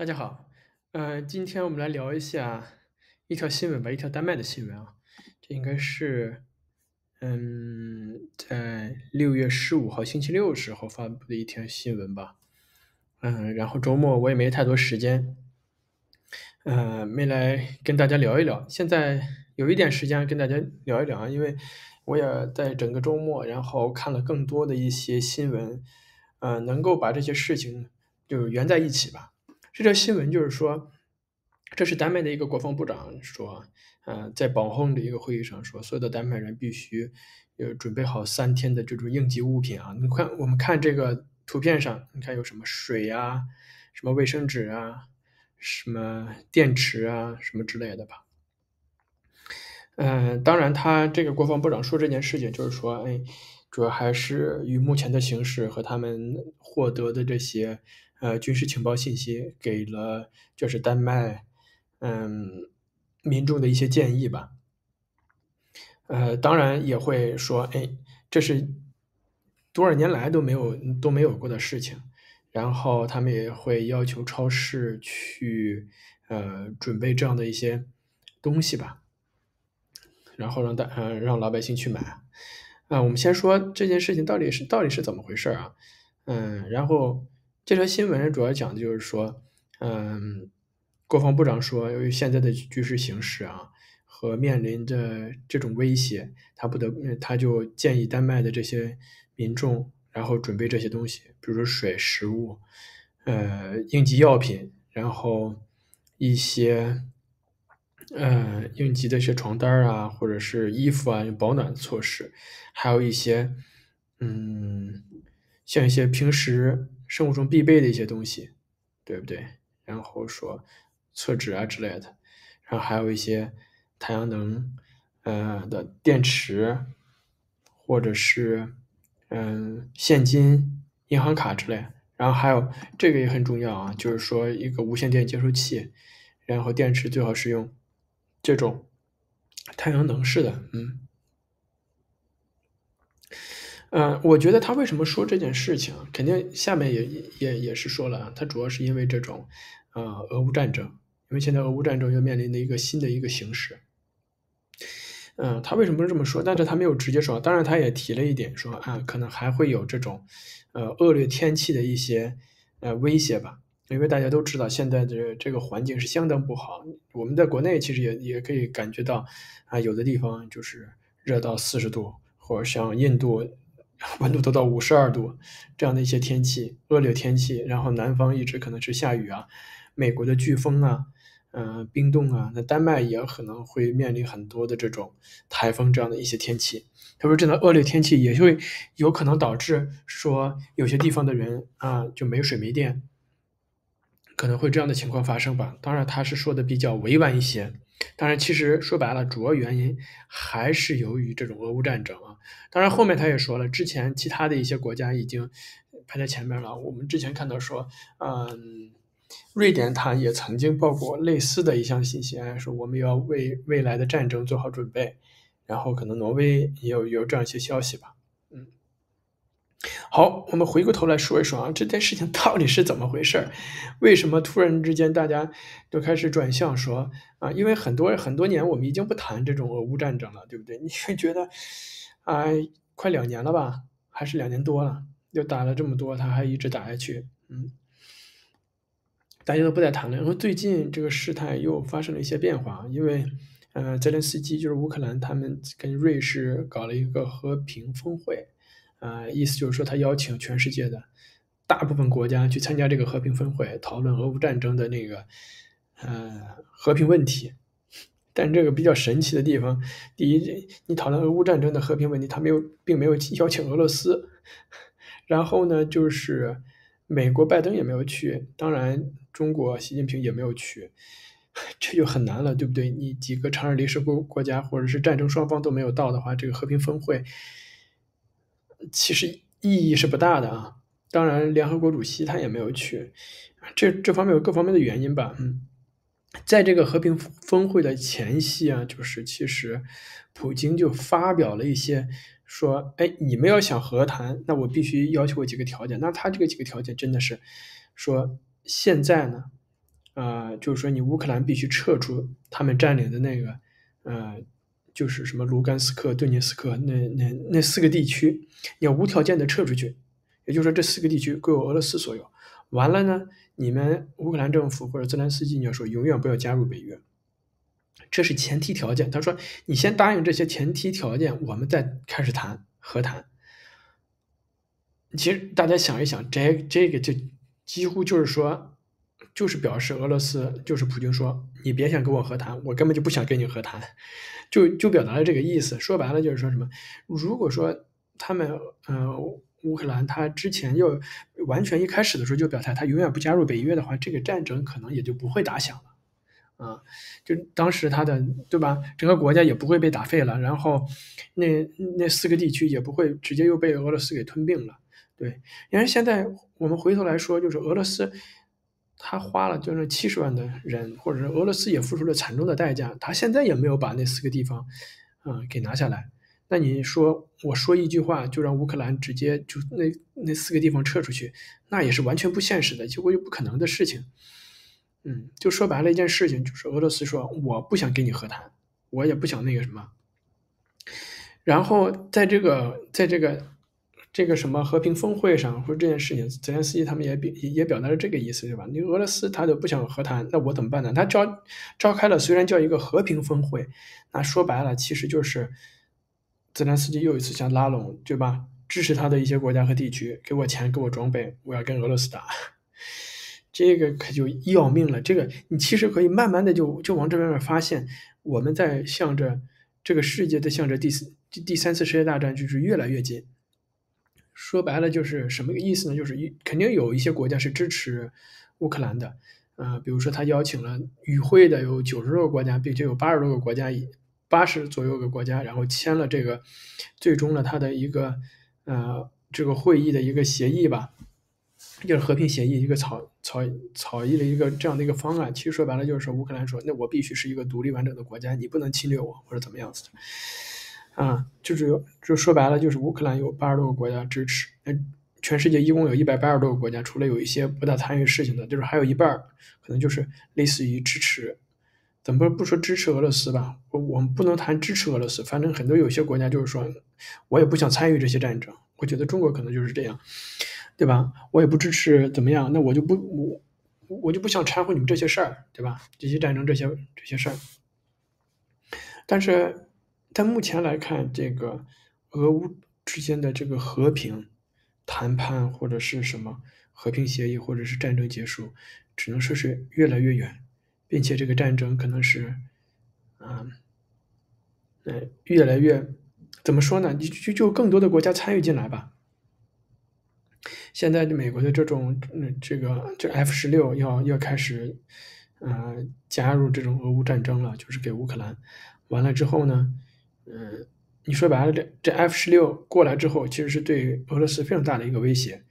大家好，呃，今天我们来聊一下一条新闻吧，一条丹麦的新闻啊，这应该是，嗯，在六月十五号星期六时候发布的一条新闻吧，嗯，然后周末我也没太多时间，呃，没来跟大家聊一聊，现在有一点时间跟大家聊一聊啊，因为我也在整个周末，然后看了更多的一些新闻，呃，能够把这些事情就圆在一起吧。这条新闻就是说，这是丹麦的一个国防部长说，呃，在保洪的一个会议上说，所有的丹麦人必须呃准备好三天的这种应急物品啊。你看，我们看这个图片上，你看有什么水啊，什么卫生纸啊，什么电池啊，什么之类的吧。嗯，当然，他这个国防部长说这件事情，就是说，哎，主要还是与目前的形势和他们获得的这些。呃，军事情报信息给了就是丹麦，嗯，民众的一些建议吧。呃，当然也会说，哎，这是多少年来都没有都没有过的事情。然后他们也会要求超市去，呃，准备这样的一些东西吧。然后让大呃让老百姓去买。啊，我们先说这件事情到底是到底是怎么回事啊？嗯，然后。这条新闻主要讲的就是说，嗯，国防部长说，由于现在的局势形势啊，和面临着这种威胁，他不得，他就建议丹麦的这些民众，然后准备这些东西，比如说水、食物，呃，应急药品，然后一些，呃，应急的一些床单啊，或者是衣服啊，保暖措施，还有一些，嗯，像一些平时。生活中必备的一些东西，对不对？然后说厕纸啊之类的，然后还有一些太阳能呃的电池，或者是嗯现金、银行卡之类。然后还有这个也很重要啊，就是说一个无线电接收器，然后电池最好是用这种太阳能式的，嗯。嗯，我觉得他为什么说这件事情，肯定下面也也也是说了，他主要是因为这种，呃，俄乌战争，因为现在俄乌战争又面临的一个新的一个形势。嗯，他为什么这么说？但是他没有直接说，当然他也提了一点，说啊，可能还会有这种，呃，恶劣天气的一些呃威胁吧。因为大家都知道，现在的这个环境是相当不好。我们在国内其实也也可以感觉到，啊，有的地方就是热到四十度，或者像印度。温度都到五十二度，这样的一些天气，恶劣天气，然后南方一直可能是下雨啊，美国的飓风啊，嗯，冰冻啊，那丹麦也可能会面临很多的这种台风这样的一些天气。他说，这样的恶劣天气也会有可能导致说有些地方的人啊就没水没电，可能会这样的情况发生吧。当然，他是说的比较委婉一些。当然，其实说白了，主要原因还是由于这种俄乌战争啊。当然，后面他也说了，之前其他的一些国家已经排在前面了。我们之前看到说，嗯，瑞典他也曾经报过类似的一项信息，说我们要为未来的战争做好准备。然后，可能挪威也有有这样一些消息吧。好，我们回过头来说一说啊，这件事情到底是怎么回事？为什么突然之间大家都开始转向说啊？因为很多很多年我们已经不谈这种俄乌战争了，对不对？你会觉得啊，快两年了吧，还是两年多了，又打了这么多，他还一直打下去，嗯，大家都不再谈了。然后最近这个事态又发生了一些变化，因为呃，泽连斯基就是乌克兰，他们跟瑞士搞了一个和平峰会。啊，意思就是说，他邀请全世界的大部分国家去参加这个和平峰会，讨论俄乌战争的那个呃和平问题。但这个比较神奇的地方，第一，你讨论俄乌战争的和平问题，他没有，并没有邀请俄罗斯。然后呢，就是美国拜登也没有去，当然中国习近平也没有去，这就很难了，对不对？你几个常任理事国国家或者是战争双方都没有到的话，这个和平峰会。其实意义是不大的啊，当然联合国主席他也没有去，这这方面有各方面的原因吧，嗯，在这个和平峰会的前夕啊，就是其实普京就发表了一些说，哎，你们要想和谈，那我必须要求我几个条件，那他这个几个条件真的是说现在呢，呃，就是说你乌克兰必须撤出他们占领的那个，呃，就是什么卢甘斯克、顿涅斯克那那那四个地区，你要无条件的撤出去，也就是说这四个地区归俄罗斯所有。完了呢，你们乌克兰政府或者泽连斯基你要说永远不要加入北约，这是前提条件。他说你先答应这些前提条件，我们再开始谈和谈。其实大家想一想，这这个就几乎就是说，就是表示俄罗斯就是普京说，你别想跟我和谈，我根本就不想跟你和谈，就就表达了这个意思。说白了就是说什么，如果说他们呃乌克兰他之前就完全一开始的时候就表态，他永远不加入北约的话，这个战争可能也就不会打响了。啊，就当时他的对吧，整个国家也不会被打废了，然后那那四个地区也不会直接又被俄罗斯给吞并了。对，因为现在我们回头来说，就是俄罗斯，他花了就是七十万的人，或者是俄罗斯也付出了惨重的代价，他现在也没有把那四个地方，嗯，给拿下来。那你说我说一句话就让乌克兰直接就那那四个地方撤出去，那也是完全不现实的，几乎就不可能的事情。嗯，就说白了一件事情，就是俄罗斯说我不想跟你和谈，我也不想那个什么。然后在这个在这个。这个什么和平峰会上，或者这件事情，泽连斯基他们也表也表达了这个意思，对吧？你俄罗斯他都不想和谈，那我怎么办呢？他召召开了，虽然叫一个和平峰会，那说白了其实就是泽连斯基又一次想拉拢，对吧？支持他的一些国家和地区，给我钱，给我装备，我要跟俄罗斯打，这个可就要命了。这个你其实可以慢慢的就就往这边面发现，我们在向着这个世界在向着第四第三次世界大战就是越来越近。说白了就是什么个意思呢？就是一肯定有一些国家是支持乌克兰的，啊，比如说他邀请了与会的有九十多个国家，并且有八十多个国家，八十左右个国家，然后签了这个最终呢他的一个呃这个会议的一个协议吧，就是和平协议一个草草草议的一个这样的一个方案。其实说白了就是说乌克兰说，那我必须是一个独立完整的国家，你不能侵略我或者怎么样子的。啊，就是就说白了，就是乌克兰有八十多个国家支持，那全世界一共有一百八十多个国家，除了有一些不大参与事情的，就是还有一半可能就是类似于支持，怎么不说支持俄罗斯吧？我我们不能谈支持俄罗斯，反正很多有些国家就是说，我也不想参与这些战争。我觉得中国可能就是这样，对吧？我也不支持怎么样，那我就不我我就不想掺和你们这些事儿，对吧？这些战争这些这些事儿，但是。但目前来看，这个俄乌之间的这个和平谈判或者是什么和平协议，或者是战争结束，只能说是越来越远，并且这个战争可能是，啊，呃，越来越怎么说呢？你就就更多的国家参与进来吧。现在美国的这种，嗯，这个这 F 十六要要开始，呃，加入这种俄乌战争了，就是给乌克兰。完了之后呢？嗯，你说白了，这这 F 十六过来之后，其实是对俄罗斯非常大的一个威胁。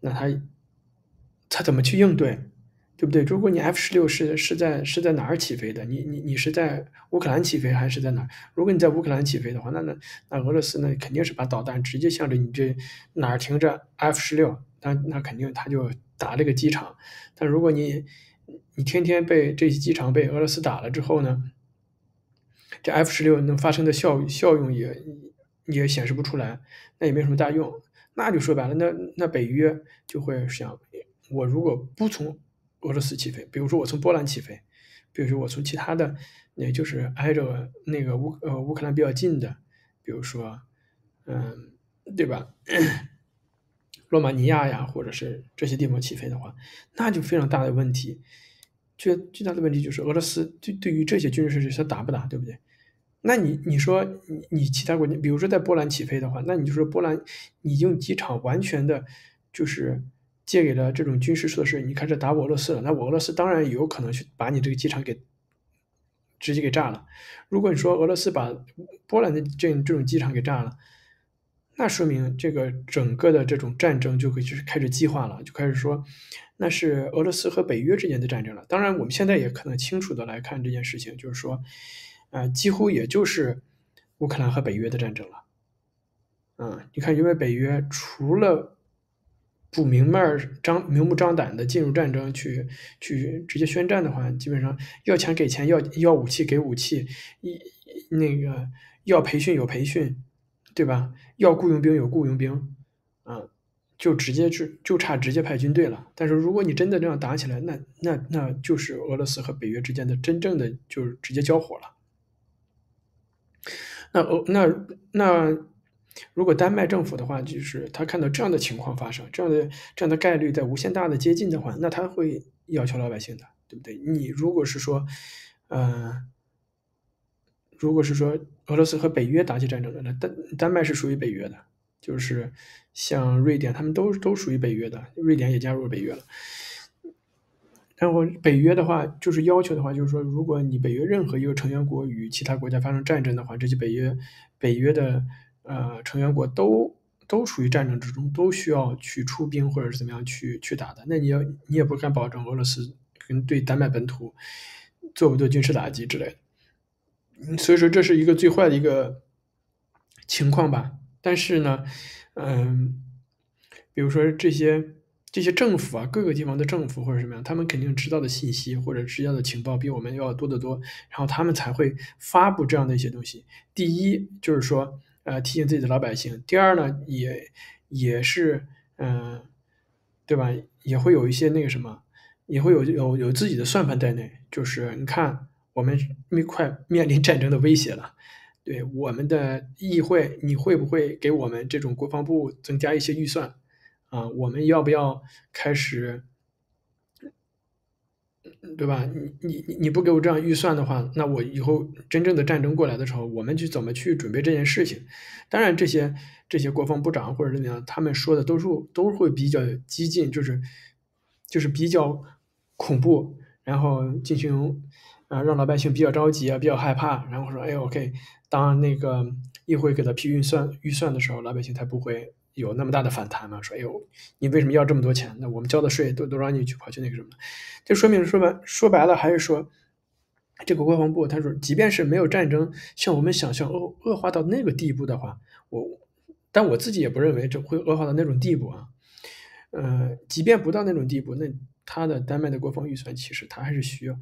那他他怎么去应对，对不对？如果你 F 十六是是在是在哪儿起飞的？你你你是在乌克兰起飞还是在哪儿？如果你在乌克兰起飞的话，那那那俄罗斯那肯定是把导弹直接向着你这哪儿停着 F 十六，那那肯定他就打这个机场。但如果你你天天被这些机场被俄罗斯打了之后呢？这 F 十六能发生的效效用也也显示不出来，那也没什么大用。那就说白了，那那北约就会想，我如果不从俄罗斯起飞，比如说我从波兰起飞，比如说我从其他的，也就是挨着那个乌呃乌克兰比较近的，比如说，嗯，对吧？罗马尼亚呀，或者是这些地方起飞的话，那就非常大的问题。最最大的问题就是俄罗斯对对于这些军事设施它打不打，对不对？那你你说你你其他国家，比如说在波兰起飞的话，那你就说波兰你用机场完全的，就是借给了这种军事设施，你开始打我俄罗斯了，那我俄罗斯当然有可能去把你这个机场给直接给炸了。如果你说俄罗斯把波兰的这这种机场给炸了，那说明这个整个的这种战争就会就是开始激化了，就开始说那是俄罗斯和北约之间的战争了。当然，我们现在也可能清楚的来看这件事情，就是说。啊，几乎也就是乌克兰和北约的战争了。嗯，你看，因为北约除了不明面张明目张胆的进入战争去去直接宣战的话，基本上要钱给钱，要要武器给武器，一那个要培训有培训，对吧？要雇佣兵有雇佣兵，啊，就直接就就差直接派军队了。但是如果你真的这样打起来，那那那就是俄罗斯和北约之间的真正的就是直接交火了。那俄那那。如果丹麦政府的话，就是他看到这样的情况发生，这样的这样的概率在无限大的接近的话，那他会要求老百姓的，对不对？你如果是说，呃，如果是说俄罗斯和北约打起战争来，那丹丹麦是属于北约的，就是像瑞典，他们都都属于北约的，瑞典也加入北约了。然后北约的话，就是要求的话，就是说，如果你北约任何一个成员国与其他国家发生战争的话，这些北约北约的。呃，成员国都都处于战争之中，都需要去出兵或者是怎么样去去打的。那你要你也不敢保证俄罗斯跟对丹麦本土做不做军事打击之类的。所以说这是一个最坏的一个情况吧。但是呢，嗯，比如说这些这些政府啊，各个地方的政府或者什么样，他们肯定知道的信息或者知道的情报比我们要多得多，然后他们才会发布这样的一些东西。第一就是说。呃，提醒自己的老百姓。第二呢，也也是，嗯，对吧？也会有一些那个什么，也会有有有自己的算盘在内。就是你看，我们快面临战争的威胁了，对我们的议会，你会不会给我们这种国防部增加一些预算？啊，我们要不要开始？对吧？你你你不给我这样预算的话，那我以后真正的战争过来的时候，我们去怎么去准备这件事情？当然，这些这些国防部长或者怎么样，他们说的都是都会比较激进，就是就是比较恐怖，然后进行啊让老百姓比较着急啊，比较害怕，然后说哎，OK，当那个议会给他批预算预算的时候，老百姓才不会。有那么大的反弹嘛？说，哎呦，你为什么要这么多钱？那我们交的税都都让你去跑去那个什么？就说明说白说白了，还是说这个国防部他说，即便是没有战争，像我们想象恶恶化到那个地步的话，我但我自己也不认为这会恶化到那种地步啊。呃，即便不到那种地步，那他的丹麦的国防预算其实他还是需要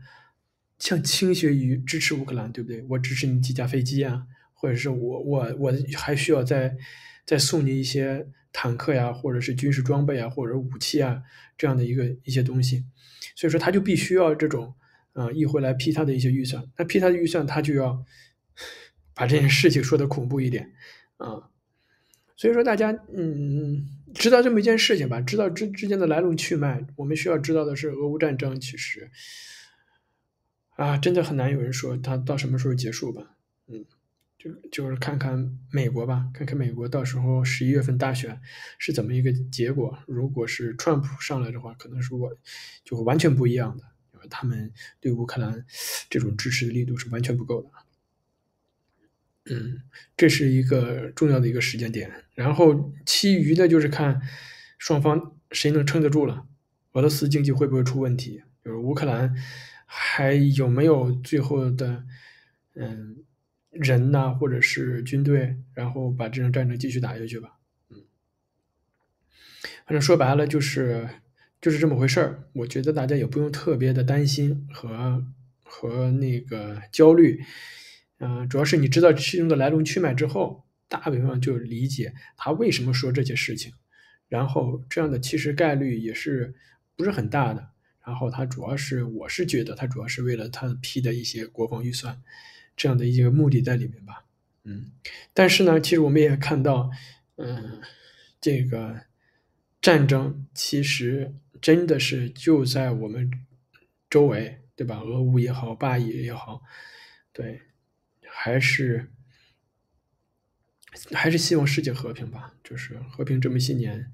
像倾斜于支持乌克兰，对不对？我支持你几架飞机啊，或者是我我我还需要再。再送你一些坦克呀，或者是军事装备啊，或者武器啊，这样的一个一些东西，所以说他就必须要这种，呃，议会来批他的一些预算。那批他的预算，他就要 把这件事情说的恐怖一点啊。所以说大家，嗯，知道这么一件事情吧，知道之之间的来龙去脉。我们需要知道的是，俄乌战争其实啊，真的很难有人说它到什么时候结束吧，嗯。就就是看看美国吧，看看美国到时候十一月份大选是怎么一个结果。如果是川普上来的话，可能是我就完全不一样的，因为他们对乌克兰这种支持的力度是完全不够的。嗯，这是一个重要的一个时间点。然后其余的就是看双方谁能撑得住了，俄罗斯经济会不会出问题，就是乌克兰还有没有最后的嗯。人呐，或者是军队，然后把这场战争继续打下去吧。嗯，反正说白了就是就是这么回事儿。我觉得大家也不用特别的担心和和那个焦虑。嗯，主要是你知道其中的来龙去脉之后，大比方就理解他为什么说这些事情。然后这样的其实概率也是不是很大的。然后他主要是我是觉得他主要是为了他批的一些国防预算。这样的一个目的在里面吧，嗯，但是呢，其实我们也看到，嗯，这个战争其实真的是就在我们周围，对吧？俄乌也好，巴以也好，对，还是还是希望世界和平吧。就是和平这么些年，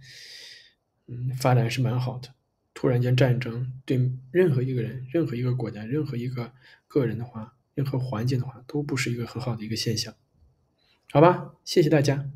嗯，发展是蛮好的。突然间战争对任何一个人、任何一个国家、任何一个个人的话。任何环境的话，都不是一个很好的一个现象，好吧？谢谢大家。